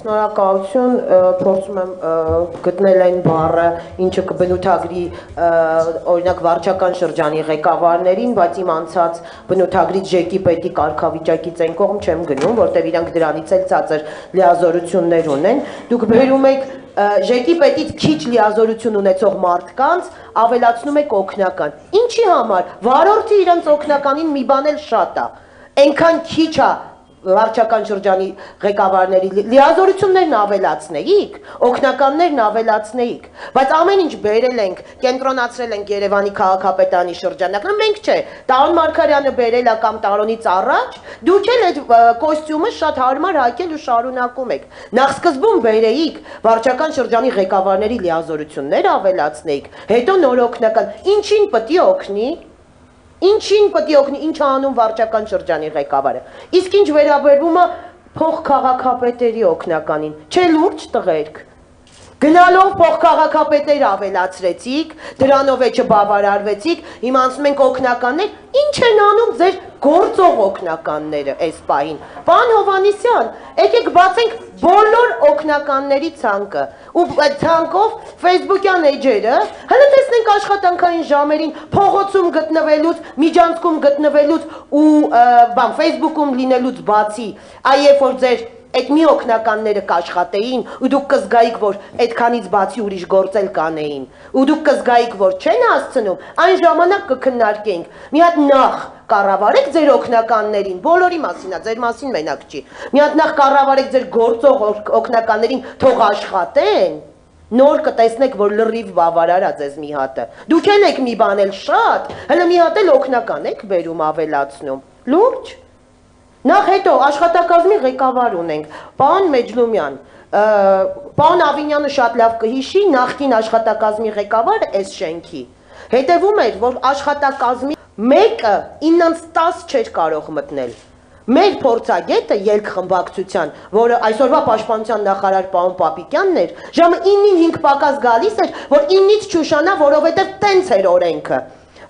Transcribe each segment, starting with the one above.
Շնորհակալություն, փորձում եմ գտնել այն բառը, ինչը կբնութագրի օրինակ վարչական շրջանի ղեկավարներին, բայց իմ անցած բնութագրից ժեկի պետի կարգավիճակից այն կողմ չեմ գնում, որտեղ իրանք դրանից էլ ցածր լիազորություններ ունեն։ Դուք բերում եք ժեկի պետից քիչ լիազորություն ունեցող մարդկանց ավելացնում եք օկնական։ Ինչի համար։ Վարորդի իրենց օկնականին մի բան էլ շատ է։ Այնքան քիչ է վարչական շրջանի ղեկավարների լիազորություններն ավելացնեիք, օկնականներն ավելացնեիք, բայց ամեն ինչ բերել ենք, կենտրոնացրել ենք Երևանի քաղաքապետանի շրջանակը, մենք չէ, Տարոն Մարկարյանը բերել է կամ Տարոնից առաջ, դուք էլ այդ կոստյումը շատ հարմար հագել ու շարունակում եք։ Նախ սկզբում բերեիք վարչական շրջանի ղեկավարների լիազորություններ ավելացնեիք, հետո նոր օկնական, ինչին պետք է օգնի Ինչին պետք է օգնի, ինչ անում վարչական շրջանի ղեկավարը։ Իսկ ինչ վերաբերվում է փող քաղաքապետերի օգնականին, չէ լուրջ տղերք։ Գնալով փոխքաղաքապետեր ավելացրեցիք, դրանով է չբավարարվեցիք, հիմա անցնում ենք օկնականներ, ինչ են անում ձեր գործող օկնականները այս պահին։ Պարոն Հովանիսյան, եկեք բացենք բոլոր օկնականների ցանկը ու այդ ցանկով Facebook-յան էջերը, հələ տեսնենք աշխատանքային ժամերին փողոցում գտնվելուց, միջանցքում գտնվելուց ու բան Facebook-ում լինելուց բացի, այ երբ որ ձեր այդ մի օկնականները կաշխատեին ու դուք կզգայիք, որ այդքանից բացի ուրիշ գործել կանեին, ու դուք կզգայիք, որ չեն հասցնում, այն ժամանակ կքննարկենք։ Մի հատ նախ կառավարեք ձեր օկնականներին, բոլորի մասին է, ձեր մասին մենակ չի։ Մի հատ նախ կառավարեք ձեր գործող օկնականներին, թող աշխատեն նոր կտեսնեք, որ լրիվ բավարար է ձեզ մի հատը։ Դուք եք մի բան էլ շատ, հələ մի հատ էլ օկնական եք բերում ավելացնում։ Լուրջ Նախ հետո աշխատակազմի ղեկավար ունենք, պարոն Մեջլումյան, պարոն Ավինյանը շատ լավ կհիշի, նախկին աշխատակազմի ղեկավարը այս շենքի։ Հետևում էր, որ աշխատակազմի մեկը 9-ից 10 չէր կարող մտնել։ Մեր փորձագետը ելք խմբակցության, որը այսօրվա պաշտպանության նախարար պարոն Պապիկյանն էր, ժամը 9-ին 5 պակաս գալիս էր, որ 9-ից չուշանա, որովհետև տենց էր օրենքը։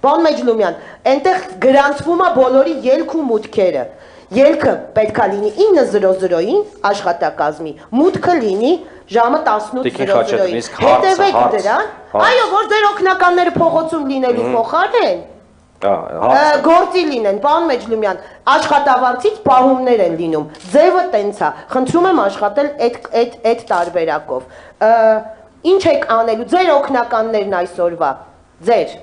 Պարոն Մեջլումյան, այնտեղ գրանցվում է բոլորի ելք ու մուտքերը։ Ելքը պետքա լինի 9:00-ին աշխատակազմի, մուտքը լինի ժամը 18:00-ին։ Հետևեք դրան։ Այո, որ ձեր օկնականները փողոցում լինելու փոխարեն գործի լինեն, պարոն Մեջլումյան, աշխատավարձից պահումներ են լինում։ Ձևը տենց է։ Խնդրում եմ աշխատել այդ այդ այդ տարբերակով։ Ինչ եք անելու ձեր օկնականներն այսօրվա ձեր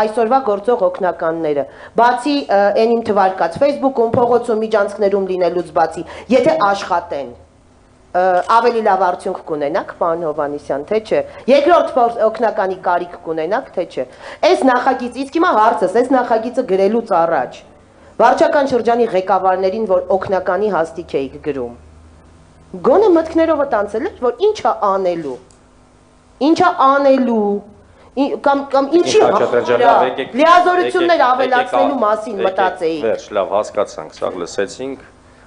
այսօրվա գործող օկնականները բացի այն իմ թվարկած Facebook-ում, փողոցում, միջանցքներում լինելուց բացի, եթե աշխատեն ավելի լավ արդյունք կունենաք, պարոն Հովանիսյան, թե չէ։ Երկրորդ օկնականի կարիք կունենաք, թե չէ։ Այս նախագիծ, իսկ հիմա հարցս, այս նախագիծը գրելուց առաջ վարչական շրջանի ղեկավարներին, որ օկնականի հաստիք էիք գրում։ Գոնե մտքներով տանցել եք, որ ինչա անելու։ Ինչա անելու կամ կամ ինչի լիազորություններ ավելացնելու մասին մտածեի։ Վերջ, լավ, հասկացանք, սա լսեցինք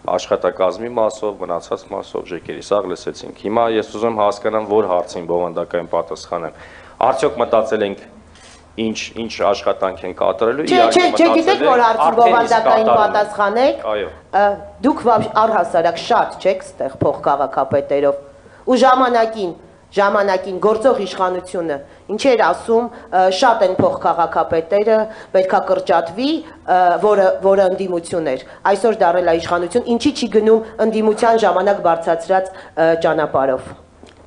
աշխատակազմի մասով, մնացած մասով ժեկերի, սա լսեցինք։ Հիմա ես ուզում հասկանամ, որ հարցին բովանդակային պատասխանեմ։ Արդյոք մտածել ենք ինչ ինչ աշխատանք են կատարելու իհարկե Չէ, չէ, չգիտեք որ արդյոք բովանդակային պատասխանեք։ Այո։ Դուք առհասարակ շատ չեք ստեղ փող քաղաքապետերով ու ժամանակին ժամանակին գործող իշխանությունը ինչեր ասում շատ են փող քաղաքապետերը պետքա կրճատվի որը որը ընդդիմություն էր այսօր դարել է իշխանություն ինչի չի գնում ընդդիմության ժամանակ բարձրացրած ճանապարհով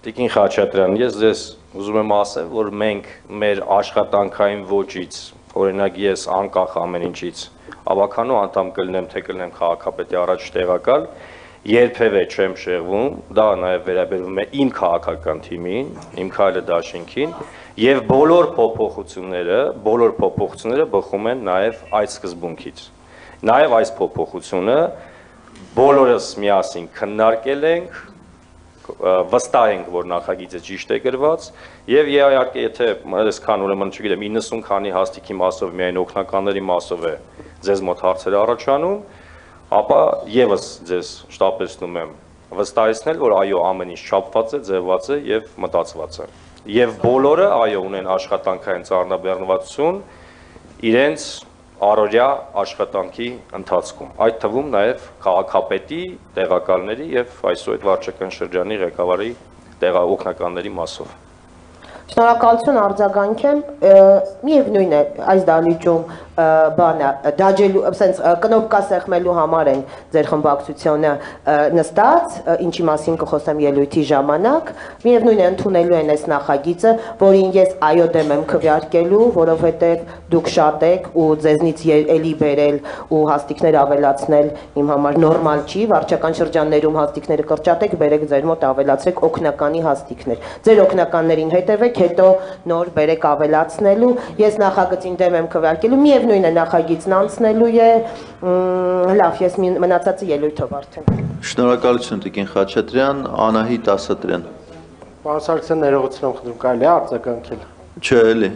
Տիկին Խաչատրյան ես ձեզ ուզում եմ ասել որ մենք մեր աշխատանքային ոճից օրինակ ես անկախ ամեն ինչից ավականու անդամ կլնեմ թե կլնեմ քաղաքապետի առաջ տեղակալ երբևէ չեմ շեղվում, դա նաև վերաբերվում է իմ քաղաքական թիմին, իմ քայլը դաշինքին, եւ բոլոր փոփոխությունները, բոլոր փոփոխությունները բխում են նաև այդ սկզբունքից։ Նաև այս փոփոխությունը բոլորս միասին քննարկել ենք, վստահ ենք, որ նախագիծը ճիշտ է գրված եւ իհարկե եթե այսքան ուրեմն չգիտեմ 90 քանի հաստիկի մասով միայն օգնականների մասով է ձեզ մոտ հարցեր առաջանում, ապա եւս ձեզ շտապեցնում եմ վստահեցնել, որ այո, ամեն ինչ չափված է, ձևված է եւ մտածված է։ Եվ բոլորը այո ունեն աշխատանքային ծառնաբեռնվածություն իրենց առօրյա աշխատանքի ընթացքում։ Այդ թվում նաև քաղաքապետի, տեղակալների եւ այսօր այդ վարչական շրջանի ղեկավարի տեղաօգնականների մասով։ Շնորհակալություն արձագանքեմ։ Միևնույն է, այս դալիճում բանը դաջելու, ասենց կնոպկա սեղմելու համար են ձեր խմբակցությունը նստած, ինչի մասին կխոսեմ ելույթի ժամանակ։ Միևնույն է, ընդունելու են այս նախագիծը, որին ես այո դեմ եմ քվեարկելու, որովհետև դուք շատ եք ու ձեզնից ե- էլի բերել ու հաստիկներ ավելացնել իմ համար նորմալ չի, վարչական շրջաններում հաստիկները կրճատեք, բերեք ձեր մոտ ավելացրեք օկնականի հաստիկներ։ Ձեր օկնականներին հետևեք, հետո նոր բերեք ավելացնելու։ Ես նախագծին դեմ եմ քվեարկելու, միևնույն է նախագիծն անցնելու է։ Լավ, ես մնացածը ելույթով արդեն։ Շնորհակալություն Տիկին Խաչատրյան, Անահիտ Ասատրյան։ Պարոն Սարգսյան ներողություն եմ խնդրում, կարելի է արձագանքել։ Չէ, էլի։